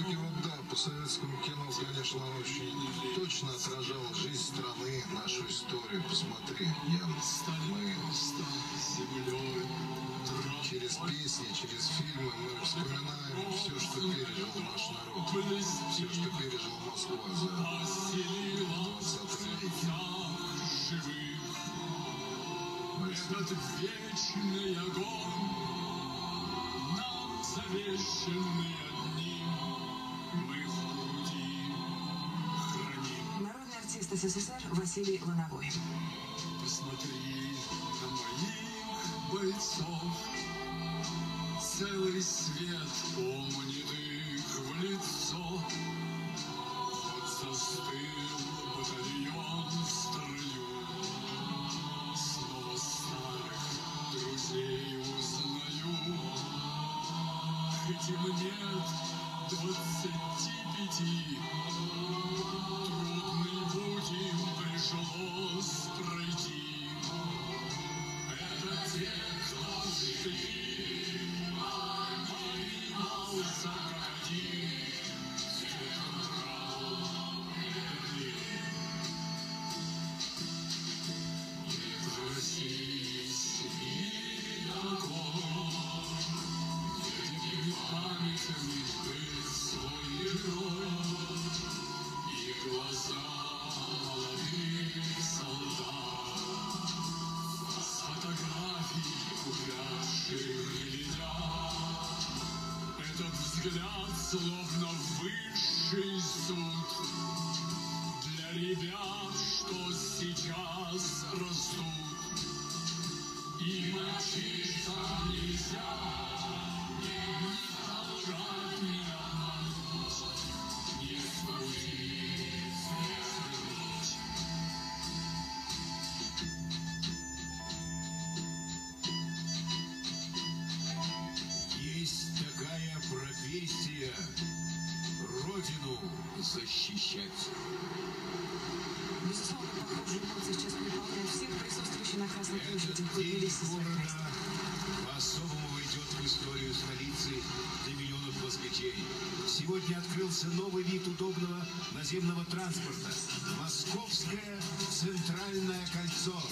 Все-таки вот да, по советскому кино, конечно, очень точно отражал жизнь страны, нашу историю. Посмотри, Ян, мы через песни, через фильмы мы вспоминаем все, что пережил наш народ, все, что пережила Москва за 20 веке. Этот вечный огонь нам завещанный Артист СССР Василий Лановой. Посмотри на моих бойцов, целый свет помнит их в лицо. Вот застыл батальон в строю, снова старых друзей узнаю. Хоть им нет двадцати пяти, Yes, взгляд словно высший суд для ребят, что сейчас растут. И мальчишкам нельзя защищать. Безусловно, похожие эмоции сейчас переполняют всех присутствующих на Красной площади. Этот города по-особому войдет в историю столицы для миллионов москвичей. Сегодня открылся новый вид удобного наземного транспорта. Московское центральное кольцо.